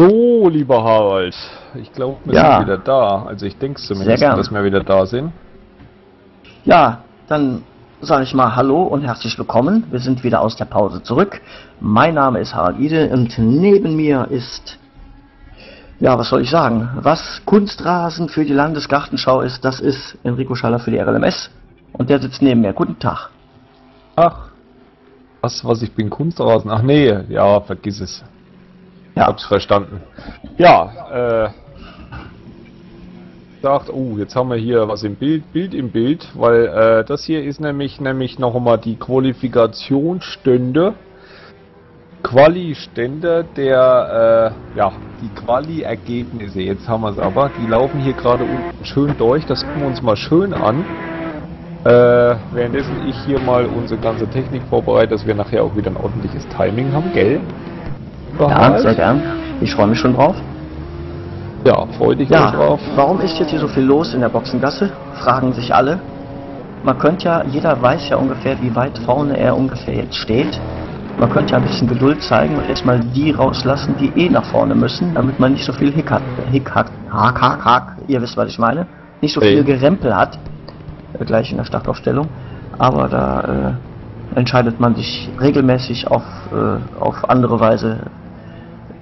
So, lieber Harald, ich glaube, wir Ja. sind wieder da. Also ich denke zumindest, dass wir wieder da sind. Ja, dann sage ich mal Hallo und herzlich willkommen. Wir sind wieder aus der Pause zurück. Mein Name ist Harald Ide und neben mir ist, ja, was soll ich sagen, was Kunstrasen für die Landesgartenschau ist, das ist Enrico Schaller für die RLMS und der sitzt neben mir. Guten Tag. Ach, was, was ich bin, Kunstrasen? Ach nee, ja, vergiss es. Ja, Hab's verstanden. Ja, äh, sagt, oh, jetzt haben wir hier was im Bild, Bild im Bild, weil äh, das hier ist nämlich nämlich noch einmal die Qualifikationsstände, Quali-Stände der, äh, ja, die Quali-Ergebnisse. Jetzt haben wir es aber, die laufen hier gerade unten schön durch, das gucken wir uns mal schön an. Äh, währenddessen ich hier mal unsere ganze Technik vorbereite, dass wir nachher auch wieder ein ordentliches Timing haben, gell? Ja, sehr gern. Ich freue mich schon drauf. Ja, freu dich Ja, drauf. warum ist jetzt hier so viel los in der Boxengasse? Fragen sich alle. Man könnte ja, jeder weiß ja ungefähr, wie weit vorne er ungefähr jetzt steht. Man könnte ja ein bisschen Geduld zeigen und erstmal die rauslassen, die eh nach vorne müssen, damit man nicht so viel Hickhack, Hickhack, Hack, Hack, Hack, ihr wisst, was ich meine, nicht so viel Ey. Gerempel hat, äh, gleich in der Startaufstellung. Aber da äh, entscheidet man sich regelmäßig auf, äh, auf andere Weise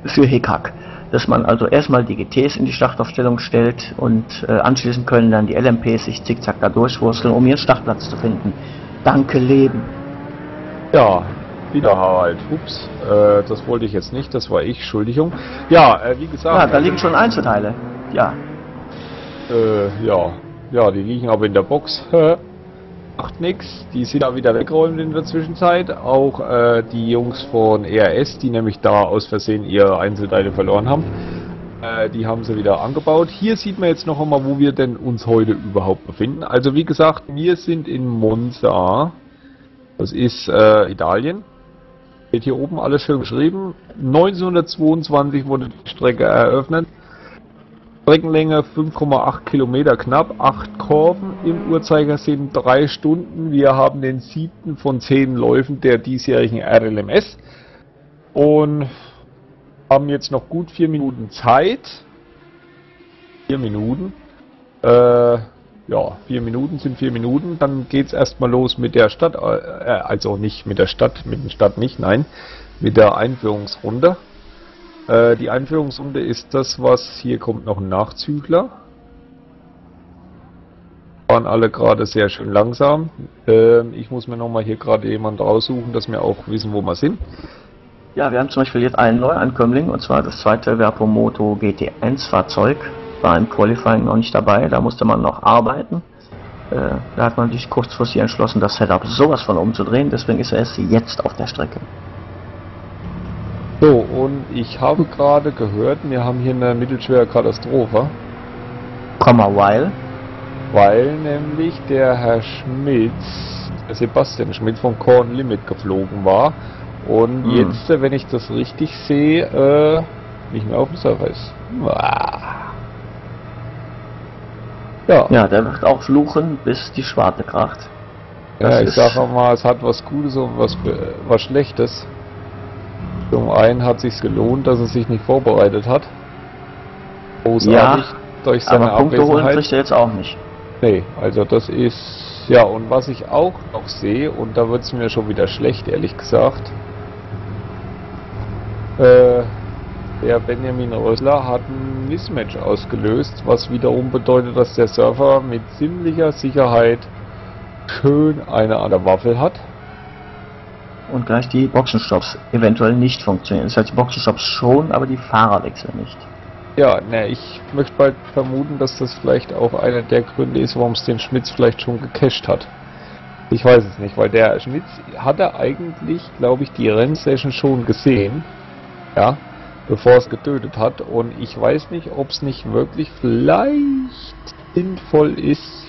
für Hickhack. Dass man also erstmal die GTs in die Startaufstellung stellt und äh, anschließend können dann die LMPs sich zickzack da durchwursteln, um ihren Startplatz zu finden. Danke Leben. Ja, wieder Harald. Ups, äh, das wollte ich jetzt nicht, das war ich, Entschuldigung. Ja, äh, wie gesagt. Ja, da liegen schon Einzelteile. Ja, Äh, ja, ja, die liegen aber in der Box. Macht nix, die sind da wieder weggeräumt in der Zwischenzeit. Auch äh, die Jungs von ERS, die nämlich da aus Versehen ihre Einzelteile verloren haben, äh, die haben sie wieder angebaut. Hier sieht man jetzt noch einmal, wo wir denn uns heute überhaupt befinden. Also wie gesagt, wir sind in Monza. Das ist äh, Italien. Steht hier oben alles schön geschrieben. 1922 wurde die Strecke eröffnet. Streckenlänge 5,8 Kilometer knapp, 8 Kurven im Uhrzeigersinn 3 Stunden. Wir haben den siebten von 10 Läufen der diesjährigen RLMS und haben jetzt noch gut 4 Minuten Zeit. 4 Minuten. Äh, ja, 4 Minuten sind 4 Minuten. Dann geht's erstmal los mit der Stadt, äh, also nicht mit der Stadt, mit der Stadt nicht, nein, mit der Einführungsrunde. Äh, die Einführungsrunde ist das, was hier kommt noch ein Nachzügler. Waren alle gerade sehr schön langsam. Ähm, ich muss mir nochmal hier gerade jemanden raussuchen, dass wir auch wissen, wo wir sind. ja, wir haben zum Beispiel jetzt einen Neuankömmling und zwar das zweite Verpomoto GT1 Fahrzeug. War im Qualifying noch nicht dabei, da musste man noch arbeiten. Äh, da hat man sich kurzfristig entschlossen, das Setup sowas von umzudrehen, deswegen ist er erst jetzt auf der Strecke. So, und ich habe gerade gehört, wir haben hier eine mittelschwere Katastrophe, Komma while. weil nämlich der Herr Schmitz, Sebastian Schmidt vom Korn Limit geflogen war und Hm. jetzt, äh, wenn ich das richtig sehe, äh, nicht mehr auf dem Server ist. Ah. Ja, Ja, der wird auch fluchen, bis die Schwarte kracht. Ja, Das ich ist- sag auch mal, es hat was Gutes und was, äh, was Schlechtes. Zum einen hat sich's gelohnt, dass er sich nicht vorbereitet hat. Großartig durch seine Aber Punkte holen kriegt er jetzt auch nicht. Nee, also das ist ja und was ich auch noch sehe und da wird's mir schon wieder schlecht, ehrlich gesagt. Äh, der Benjamin Rösler hat ein Mismatch ausgelöst, was wiederum bedeutet, dass der Server mit ziemlicher Sicherheit schön eine an der Waffel hat. Und gleich die Boxenstopps eventuell nicht funktionieren. Das heißt, die Boxenstopps schon, aber die Fahrerwechsel nicht. Ja, ne, ich möchte bald vermuten, dass das vielleicht auch einer der Gründe ist, warum es den Schmitz vielleicht schon gecached hat. Ich weiß es nicht, weil der Schmitz hatte eigentlich, glaube ich, die Rennsession schon gesehen. Ja, bevor es getötet hat. Und ich weiß nicht, ob es nicht wirklich vielleicht sinnvoll ist.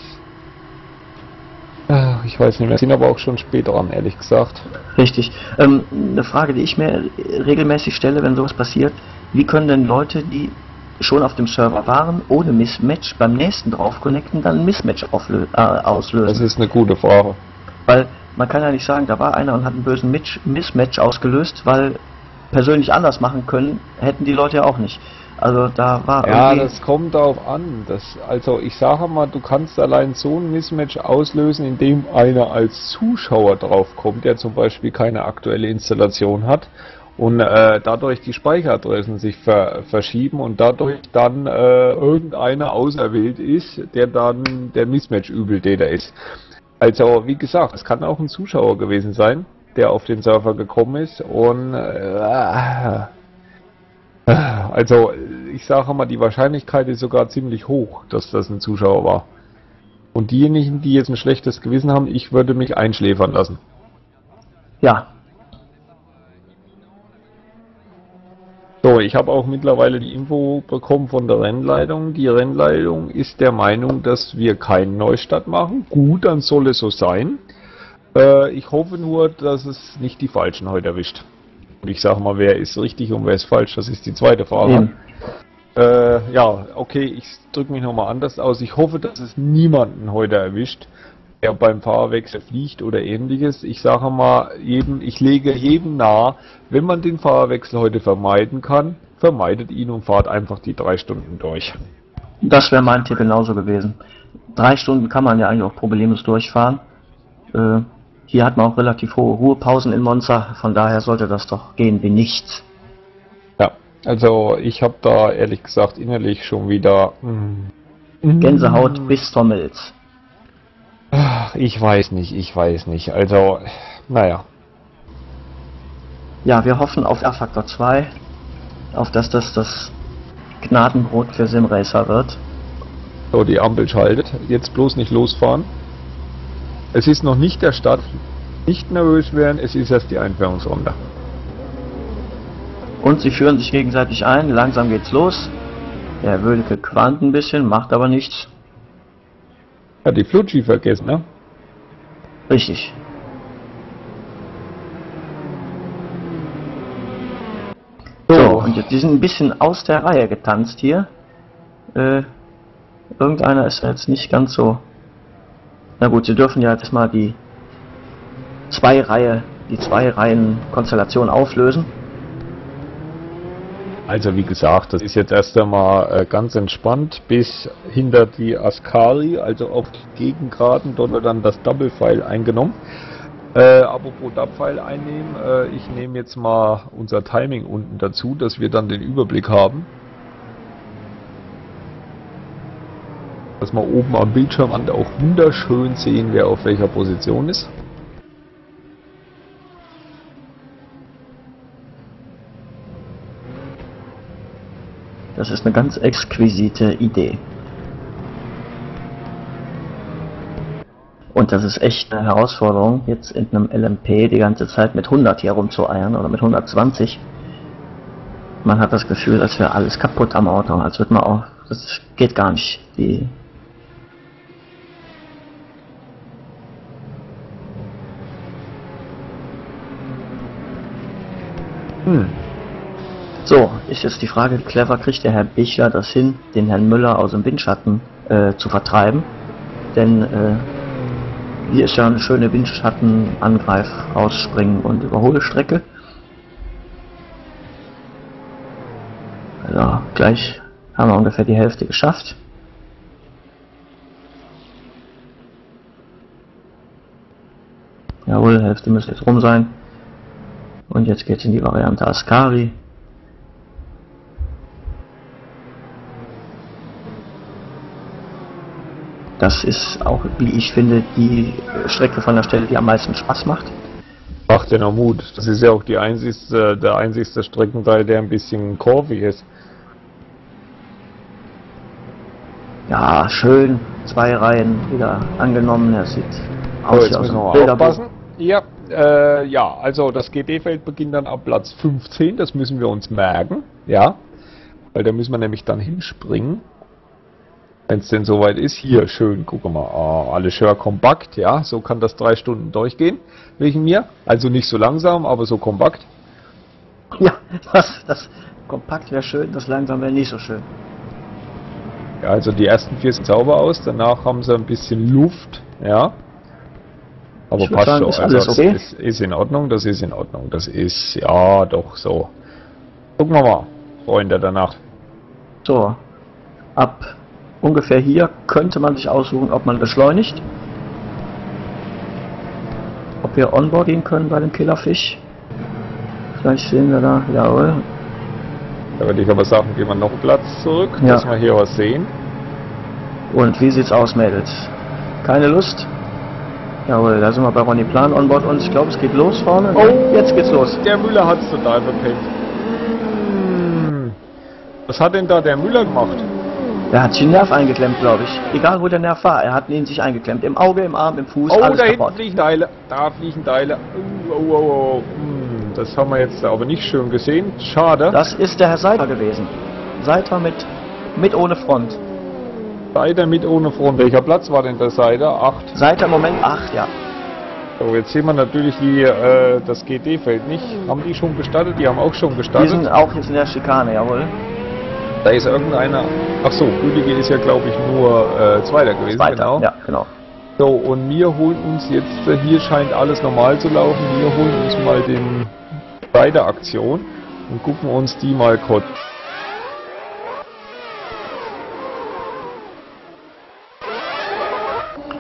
Ich weiß nicht mehr. Sind aber auch schon spät dran, ehrlich gesagt. Richtig. Ähm, eine Frage, die ich mir regelmäßig stelle, wenn sowas passiert, wie können denn Leute, die schon auf dem Server waren, ohne Mismatch beim nächsten drauf connecten, dann ein Mismatch äh, Das auslösen? ist eine gute Frage. Weil man kann ja nicht sagen, da war einer und hat einen bösen Mismatch ausgelöst, weil persönlich anders machen können, hätten die Leute ja auch nicht. Also da war Ja, das kommt darauf an. Das, also ich sage mal, du kannst allein so ein Mismatch auslösen, indem einer als Zuschauer draufkommt, der zum Beispiel keine aktuelle Installation hat und äh, dadurch die Speicheradressen sich ver verschieben und dadurch dann äh, irgendeiner auserwählt ist, der dann der Mismatch-Übeltäter ist. Also wie gesagt, es kann auch ein Zuschauer gewesen sein, der auf den Server gekommen ist und äh, also ich sage mal, die Wahrscheinlichkeit ist sogar ziemlich hoch, dass das ein Zuschauer war. Und diejenigen, die jetzt ein schlechtes Gewissen haben, ich würde mich einschläfern lassen. Ja. So, ich habe auch mittlerweile die Info bekommen von der Rennleitung. Die Rennleitung ist der Meinung, dass wir keinen Neustart machen. Gut, dann soll es so sein. Äh, ich hoffe nur, dass es nicht die Falschen heute erwischt. Und ich sage mal, wer ist richtig und wer ist falsch, das ist die zweite Frage. Ja. Äh, ja, okay, ich drücke mich nochmal anders aus. Ich hoffe, dass es niemanden heute erwischt, der beim Fahrerwechsel fliegt oder ähnliches. Ich sage mal, jedem, ich lege jedem nahe, wenn man den Fahrerwechsel heute vermeiden kann, vermeidet ihn und fahrt einfach die drei Stunden durch. Das wäre mein Tipp genauso gewesen. Drei Stunden kann man ja eigentlich auch problemlos durchfahren. Äh, hier hat man auch relativ hohe Ruhepausen in Monza, von daher sollte das doch gehen wie nichts. Also ich habe da ehrlich gesagt innerlich schon wieder mm, Gänsehaut mm, bis zum Milz. Ich weiß nicht, ich weiß nicht. Also, naja. Ja, wir hoffen auf R-Faktor 2, auf dass das das Gnadenbrot für Simracer wird. So, die Ampel schaltet. Jetzt bloß nicht losfahren. Es ist noch nicht der Start. Nicht nervös werden, es ist erst die Einführungsrunde. Und sie führen sich gegenseitig ein. Langsam geht's los. Der Wölke quant ein bisschen, macht aber nichts. Hat die Flutschi vergessen, ne? Richtig. So, so und jetzt, die sind ein bisschen aus der Reihe getanzt hier. Äh, irgendeiner ist jetzt nicht ganz so... Na gut, sie dürfen ja jetzt mal die zwei Reihe, die zwei Reihen Konstellation auflösen. Also wie gesagt, das ist jetzt erst einmal äh, ganz entspannt bis hinter die Ascari, also auf die Gegengraden, dort wird dann das Double File eingenommen. Äh, apropos Double File einnehmen, äh, ich nehme jetzt mal unser Timing unten dazu, dass wir dann den Überblick haben. Dass wir oben am Bildschirmrand auch wunderschön sehen, wer auf welcher Position ist. Das ist eine ganz exquisite Idee. Und das ist echt eine Herausforderung, jetzt in einem LMP die ganze Zeit mit 100 hier rumzueiern oder mit 120. Man hat das Gefühl, als wäre alles kaputt am Auto, als wird man auch, das geht gar nicht. Die hm. So, ist die Frage, clever kriegt der Herr Bichler das hin, den Herrn Müller aus dem Windschatten äh, zu vertreiben? Denn äh, hier ist ja eine schöne Windschatten-Angreif, Rausspringen und Überholstrecke. Also gleich haben wir ungefähr die Hälfte geschafft. Jawohl, Hälfte müsste jetzt rum sein. Und jetzt geht's in die Variante Ascari. Das ist auch, wie ich finde, die Strecke von der Stelle, die am meisten Spaß macht. Macht ja noch Mut. Das ist ja auch die einzigste, der einzigste Streckenteil, der ein bisschen kurvig ist. Ja, schön. Zwei Reihen wieder angenommen. Er sieht aus müssen wir aufpassen. Ja, äh, ja, also das GD-Feld beginnt dann ab Platz 15. Das müssen wir uns merken. Ja, weil da müssen wir nämlich dann hinspringen. Wenn es denn soweit ist, hier schön, guck mal, oh, alles schön kompakt, ja, so kann das drei Stunden durchgehen, wegen mir. Also nicht so langsam, aber so kompakt. Ja, das, das kompakt wäre schön, das langsam wäre nicht so schön. Ja, also die ersten vier sehen sauber aus, danach haben sie ein bisschen Luft, ja. Aber Ich passt sagen, schon. ist Also alles das okay. ist, ist in Ordnung, das ist in Ordnung. Das ist ja doch so. Gucken wir mal, Freunde der Nacht. So, ab ungefähr hier könnte man sich aussuchen, ob man beschleunigt. Ob wir onboard gehen können bei dem Killerfisch. Vielleicht sehen wir da, jawohl. Da würde ich aber sagen, gehen wir noch einen Platz zurück, Ja. dass wir hier was sehen. Und wie sieht's aus, Mädels? Keine Lust? Jawohl, da sind wir bei Ronny Plan onboard und ich glaube, es geht los vorne. Jetzt geht's los. Der Müller hat's total verpennt. Hm. Was hat denn da der Müller gemacht? Der hat sich den Nerv eingeklemmt, glaube ich. Egal wo der Nerv war, er hat ihn sich eingeklemmt. Im Auge, im Arm, im Fuß, Oh, alles da hinten kaputt. fliegen Teile. Da fliegen Teile. Oh, oh, oh, oh. Hm, das haben wir jetzt aber nicht schön gesehen. Schade. Das ist der Herr Seiter gewesen. Seiter mit, mit ohne Front. Seiter mit ohne Front. Welcher Platz war denn der Seiter? Acht. Seiter im Moment 8, ja. So, jetzt sehen wir natürlich die, äh, das GD-Feld nicht. Haben die schon gestartet? Die haben auch schon gestartet. sind auch jetzt in der Schikane, jawohl. Da ist irgendeiner. Ach so, Rüdige ist ja glaube ich nur äh, Zweiter gewesen. Weiter, Genau. ja, genau. So, und wir holen uns jetzt, äh, hier scheint alles normal zu laufen, wir holen uns mal den Reiter-Aktion und gucken uns die mal kurz.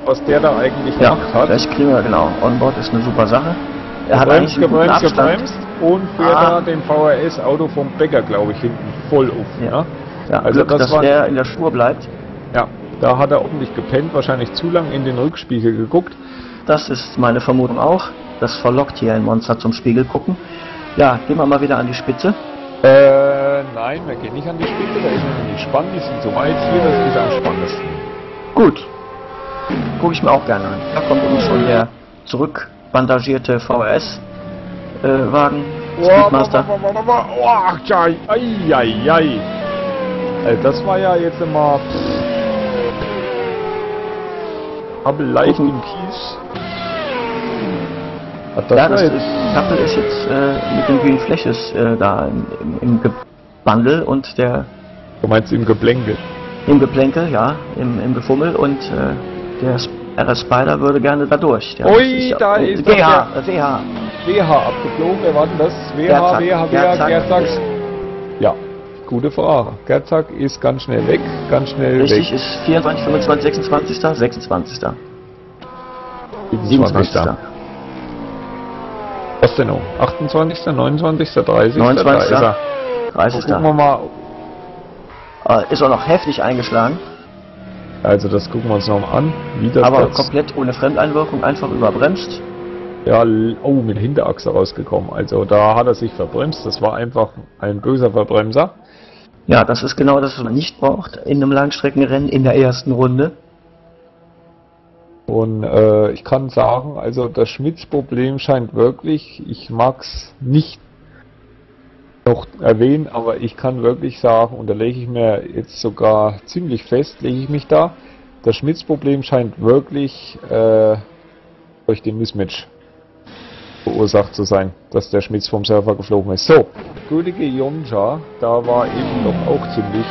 Was der da eigentlich Ja, gemacht hat. das kriegen wir, genau. Onboard ist eine super Sache. Er hat eigentlich Gebremst, einen gebremst, Abstand. gebremst und fährt Ah. da den VRS-Auto vom Bäcker, glaube ich, hinten voll auf. Ja. Ja. Ja, Also Glück, das dass war- der in der Spur bleibt. ja, da hat er ordentlich gepennt, wahrscheinlich zu lang in den Rückspiegel geguckt. Das ist meine Vermutung auch. Das verlockt hier ein Monster zum Spiegel gucken. Ja, gehen wir mal wieder an die Spitze. Äh, nein, wir gehen nicht an die Spitze, da ist noch nicht spannend, die sind so weit hier, das ist am spannendsten. Gut. Gucke ich mir auch gerne an. Da kommt uns schon der zurückbandagierte VRS-Wagen. Speedmaster. Oh, ach, ja, ei, ei, ei. Also das war ja jetzt immer... Aber leicht im Kies. Hat das Ja, das ist, Kappel ist jetzt äh, mit den Green Flashes äh, da im, im, Gebundle und der Du meinst im Geplänkel. im Geplänkel, ja, im, im Gefummel und äh, der S- RS Spider würde gerne da durch. Der Ui, ja- da ist doch WH, äh, WH. WH abgeflogen, wer war denn das? WH. WH, WH, ist- Ja, gute Frage. Gerzak ist ganz schnell weg, ganz schnell Richtig, weg. ist 24, 25, 26, 26. 27. Was denn noch? 28., 29., 30., 29., da ist er. 30. Gucken wir mal. Äh, ist auch noch heftig eingeschlagen, Also das gucken wir uns noch mal an. Wie das aber komplett ohne Fremdeinwirkung, einfach überbremst. Ja, oh, mit Hinterachse rausgekommen. Also da hat er sich verbremst. Das war einfach ein böser Verbremser. Ja, das ist genau das, was man nicht braucht in einem Langstreckenrennen in der ersten Runde. Und äh, ich kann sagen, also das Schmitz-Problem scheint wirklich, ich mag's nicht noch erwähnen, aber ich kann wirklich sagen, und da lege ich mir jetzt sogar ziemlich fest, lege ich mich da, das Schmitz-Problem scheint wirklich äh, durch den Mismatch verursacht zu sein, dass der Schmitz vom Surfer geflogen ist. So, Gültige Jonja, da war eben doch auch ziemlich,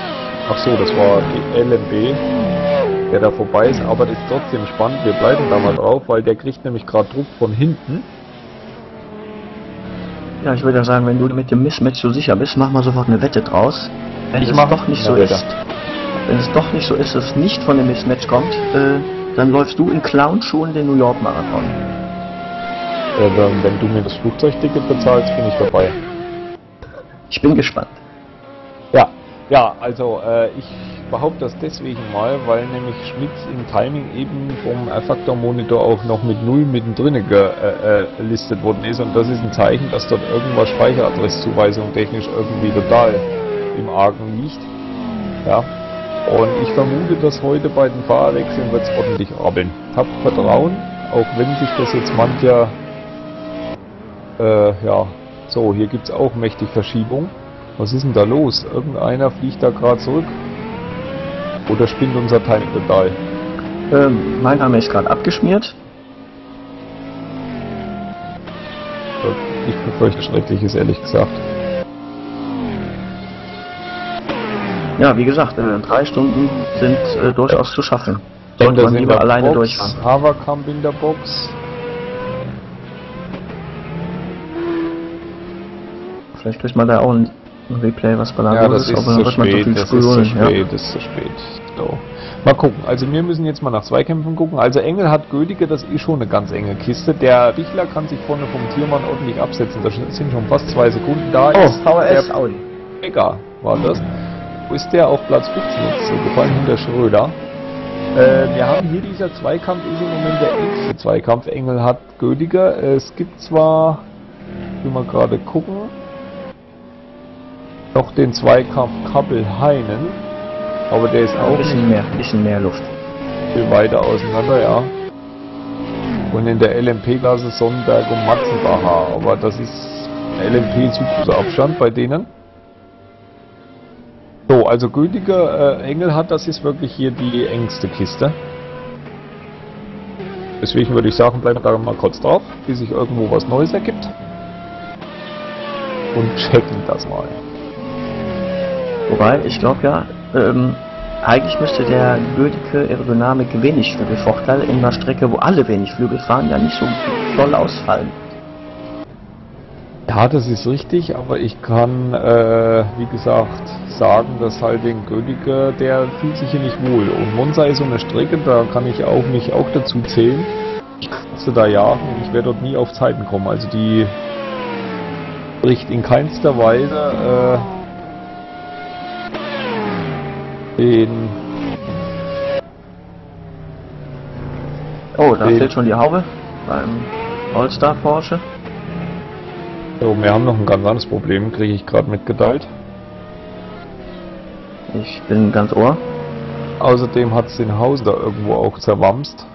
ach so, das war die LMB, der da vorbei ist, aber das ist trotzdem spannend, wir bleiben da mal drauf, weil der kriegt nämlich gerade Druck von hinten. Ja, ich würde ja sagen, wenn du mit dem Mismatch so sicher bist, mach mal sofort eine Wette draus. Wenn Ich es doch nicht so Wette. ist, wenn es doch nicht so ist, dass es nicht von dem Mismatch kommt, äh, dann läufst du in Clownschuhen den New York Marathon. Äh, wenn- wenn du mir das Flugzeugticket bezahlst, bin ich dabei. Ich bin gespannt. Ja, ja, also äh, ich behaupte das deswegen mal, weil nämlich Schmitz im Timing eben vom R-Factor-Monitor auch noch mit 0 mittendrin gelistet worden ist und das ist ein Zeichen, dass dort irgendwas Speicheradresszuweisung technisch irgendwie total im Argen liegt. Ja. Und ich vermute, dass heute bei den Fahrerwechseln wird es ordentlich rabbeln. Habt Vertrauen, auch wenn sich das jetzt mancher äh, ja, so, hier gibt's auch mächtig Verschiebung. Was ist denn da los? Irgendeiner fliegt da gerade zurück. Oder spinnt unser Timepedal? Ähm, mein Name ist gerade abgeschmiert. Ich befürchte Schreckliches, ehrlich gesagt. Ja, wie gesagt, in drei Stunden sind äh, durchaus zu schaffen. Sollte man lieber alleine Box, durchfahren. Haverkamp in der Box. Vielleicht kriegt man da auch einen Replay, was bei Ja, das ist, ist zu spät, das ist zu spät, das ist zu spät. So. Mal gucken. Also wir müssen jetzt mal nach Zweikämpfen gucken. Also Engel hat Gödige, das ist schon eine ganz enge Kiste. Der Bichler kann sich vorne vom Tiermann ordentlich absetzen. Da sind schon fast zwei Sekunden da. Oh, VRS Audi. Egal, war das. Wo ist der auf Platz 15 jetzt so gefallen hinter Schröder? Äh, wir haben hier dieser Zweikampf ist im Moment der engste Zweikampf. Engel hat Gödiger. Es gibt zwar, ich will mal gerade gucken, noch den Zweikampf Kappel-Heinen, aber der ist auch ein bisschen mehr, bisschen mehr Luft. Viel weiter auseinander, ja. Und in der LMP-Klasse Sonnenberg und Matzenbacher, aber das ist LMP zu großer Abstand bei denen. So, also gültiger äh, Engel hat, das ist wirklich hier die engste Kiste. Deswegen würde ich sagen, bleiben wir da mal kurz drauf, bis sich irgendwo was Neues ergibt. Und checken das mal. Wobei, ich glaube ja, ähm, eigentlich müsste der gültige Aerodynamik wenig Flügelvorteil in einer Strecke, wo alle wenig Flügel fahren, ja nicht so doll ausfallen. Ja, das ist richtig, aber ich kann, äh, wie gesagt, sagen, dass halt den Gödiger, der fühlt sich hier nicht wohl. Und Monza ist so eine Strecke, da kann ich auch mich auch dazu zählen. Ich kratze da jagen und ich werde dort nie auf Zeiten kommen. Also die bricht in keinster Weise äh, den Oh, da fehlt schon die Haube beim All-Star Porsche. So, wir haben noch ein ganz anderes Problem, kriege ich gerade mitgeteilt. Ich bin ganz ohr. Außerdem hat es den Haus da irgendwo auch zerwamst.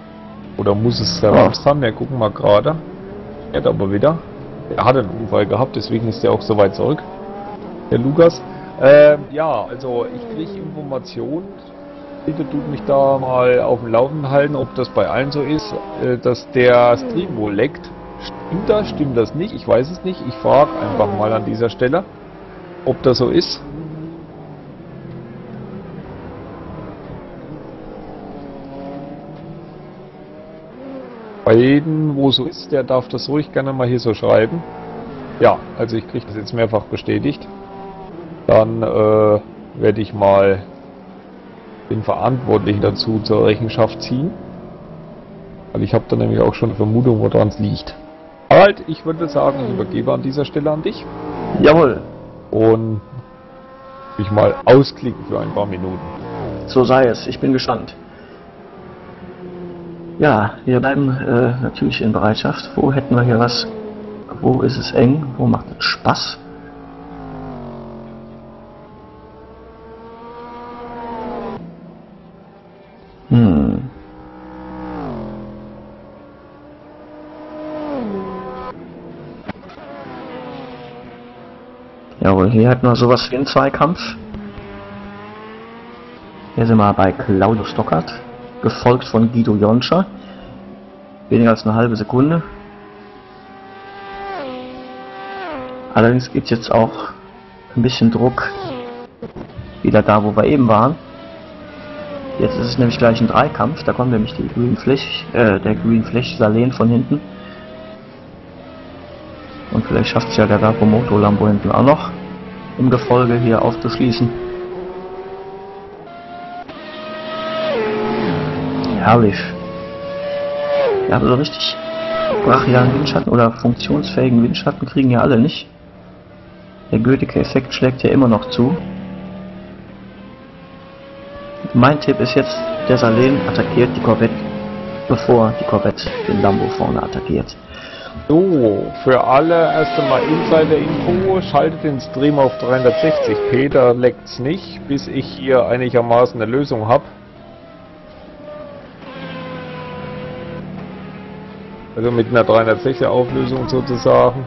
Oder muss es zerwamst oh. haben, wir gucken mal gerade. Er hat aber wieder. Er hat einen Unfall gehabt, deswegen ist er auch so weit zurück. Der Lukas. Ähm, ja, also ich kriege Informationen. Bitte tut mich da mal auf dem Laufenden halten, ob das bei allen so ist, äh, dass der Stream wohl leckt. Stimmt das? Stimmt das nicht? Ich weiß es nicht. Ich frage einfach mal an dieser Stelle, ob das so ist. Bei jedem, wo so ist, der darf das ruhig gerne mal hier so schreiben. Ja, also ich kriege das jetzt mehrfach bestätigt. Dann äh, werde ich mal den Verantwortlichen dazu zur Rechenschaft ziehen. Weil ich habe da nämlich auch schon eine Vermutung, woran es liegt. Harald, ich würde sagen, ich übergebe an dieser Stelle an dich. Jawohl. Und mich mal ausklicken für ein paar Minuten. So sei es, ich bin gespannt. Ja, wir bleiben äh, natürlich in Bereitschaft. Wo hätten wir hier was? Wo ist es eng? Wo macht es Spaß? Jawohl, hier hätten wir sowas wie einen Zweikampf. Hier sind wir bei Claudio Stockert gefolgt von Guido Jonscher. Weniger als eine halbe Sekunde. Allerdings gibt es jetzt auch ein bisschen Druck wieder da, wo wir eben waren. Jetzt ist es nämlich gleich ein Dreikampf, da kommt nämlich die Green Flash, äh, der Green Flash Salen von hinten. Und vielleicht schafft es ja der Moto Lambo hinten auch noch im Gefolge hier aufzuschließen. herrlich. Ja, aber so richtig brachialen Windschatten oder funktionsfähigen Windschatten kriegen ja alle nicht. Der Goethe-Effekt schlägt ja immer noch zu. Mein Tipp ist jetzt, der Salen attackiert die Corvette, bevor die Corvette den Lambo vorne attackiert. So, für alle erst einmal Insider-Info, schaltet den Stream auf 360p, da leckt's nicht, bis ich hier einigermaßen eine Lösung habe. Also mit einer 360er Auflösung sozusagen.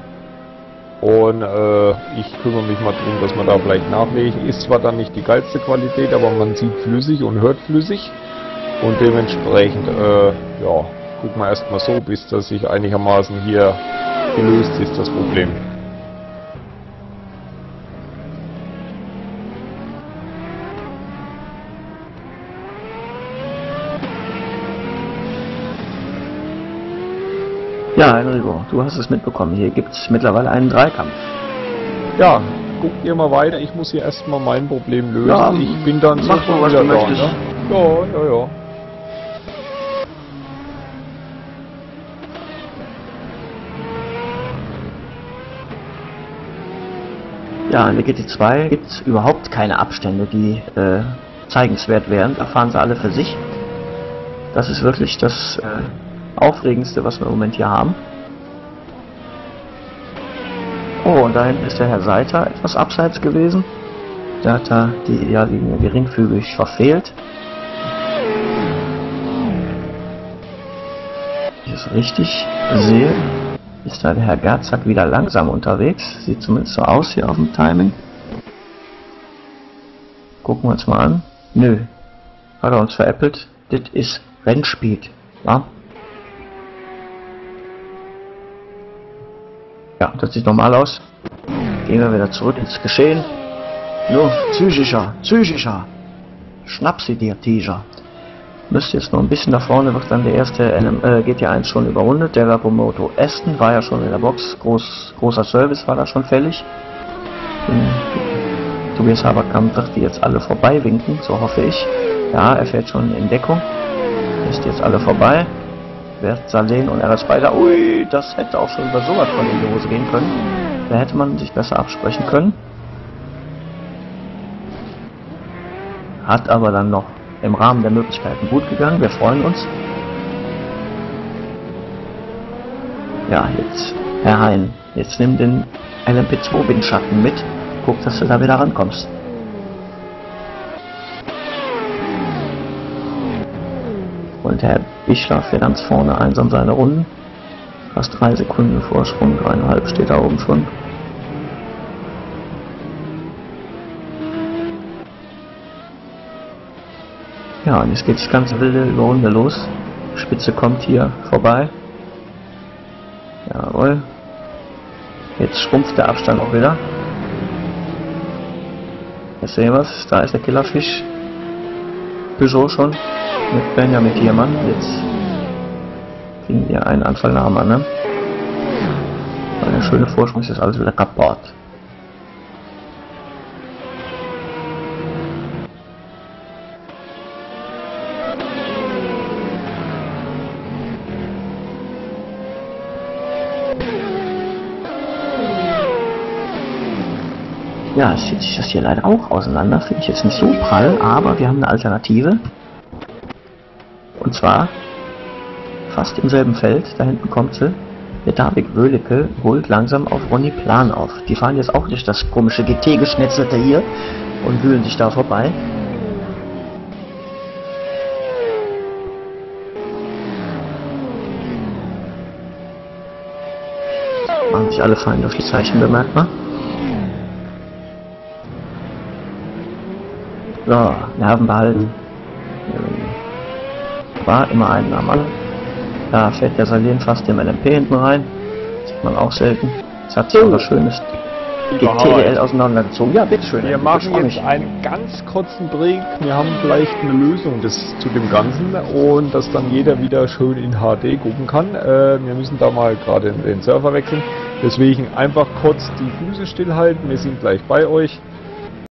Und äh, ich kümmere mich mal darum, dass man da vielleicht nachlegen. Ist zwar dann nicht die geilste Qualität, aber man sieht flüssig und hört flüssig. Und dementsprechend, äh, ja, gucken wir erstmal so, bis das sich einigermaßen hier gelöst ist, das Problem. Ja, Enrico, du hast es mitbekommen. Hier gibt es mittlerweile einen Dreikampf. Ja, guckt ihr mal weiter. Ich muss hier erstmal mein Problem lösen. Ja, ich bin dann mach mal, was du da, möchtest. ne? Ja, ja, ja. Ja, in der GT2 gibt es überhaupt keine Abstände, die äh, zeigenswert wären. Da fahren sie alle für sich. Das ist wirklich das äh, Aufregendste, was wir im Moment hier haben. Oh, und da hinten ist der Herr Seiter etwas abseits gewesen. Der hat da die Ideallinie geringfügig verfehlt. Wenn ich es richtig sehe, ist da der Herr Gerzak wieder langsam unterwegs. Sieht zumindest so aus hier auf dem Timing. Gucken wir uns mal an. Nö. Hat er uns veräppelt. Das ist Rennspeed. Ja? Ja, das sieht normal aus. Gehen wir wieder zurück ins Geschehen. Nur psychischer, psychischer. Schnapp sie dir, Tiger. Müsste jetzt noch ein bisschen nach vorne, wird dann der erste NM, äh, GT1 schon überrundet. Der Vapomoto Aston war ja schon in der Box. Groß, großer Service war da schon fällig. Den Tobias Haberkamp wird die jetzt alle vorbei winken, so hoffe ich. Ja, er fährt schon in Deckung. Ist jetzt alle vorbei. Bert Salen und RS Spider. Ui, das hätte auch schon über sowas von in die Hose gehen können. Da hätte man sich besser absprechen können. Hat aber dann noch im Rahmen der Möglichkeiten gut gegangen. Wir freuen uns. Ja, jetzt, Herr Hein, jetzt nimm den LMP2 Windschatten mit. Guck, dass du da wieder rankommst. Und Herr Bichler fährt ganz vorne einsam seine Runden. Fast drei Sekunden Vorsprung, dreieinhalb steht da oben schon. Ja, und jetzt geht das ganze wilde Runde los. Spitze kommt hier vorbei. Jawohl. Jetzt schrumpft der Abstand auch wieder. Jetzt sehen wir es. Da ist der Killerfisch. Peugeot schon. Mit Benjamin Tiermann. Jetzt kriegen wir einen Anfall anderen. Weil der schöne Vorsprung ist jetzt alles wieder kaputt. Ja, es zieht sich das hier leider auch auseinander. Finde ich jetzt nicht so prall, aber wir haben eine Alternative. Und zwar fast im selben Feld, da hinten kommt sie. Der David Wöhlecke holt langsam auf Ronny Plan auf. Die fahren jetzt auch durch das komische GT-Geschnetzelte hier und wühlen sich da vorbei. Machen sich alle fein durch die Zeichen bemerkbar. So, Nerven behalten. Ähm, War immer einen am anderen. Da fährt der Salien fast im LMP hinten rein. Sieht man auch selten. Jetzt hat sich Oh. was Schönes GTDL Harald, auseinandergezogen. Ja, bitteschön. Wir machen jetzt einen ganz kurzen Break. Wir haben vielleicht eine Lösung des, zu dem Ganzen und dass dann jeder wieder schön in HD gucken kann. Äh, wir müssen da mal gerade den Server wechseln. Deswegen einfach kurz die Füße stillhalten. Wir sind gleich bei euch.